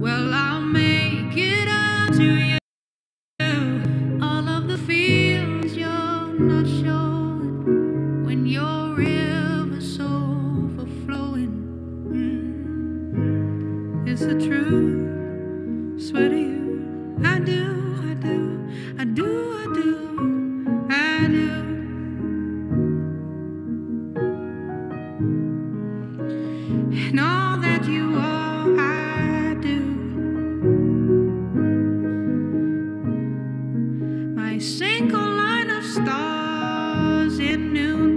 Well, I'll make it up to you. All of the fields you're not showing when your river's overflowing. Mm. It's the truth. Swear to you, I do, I do, I do, I do, I do. And all that you a single line of stars in noon.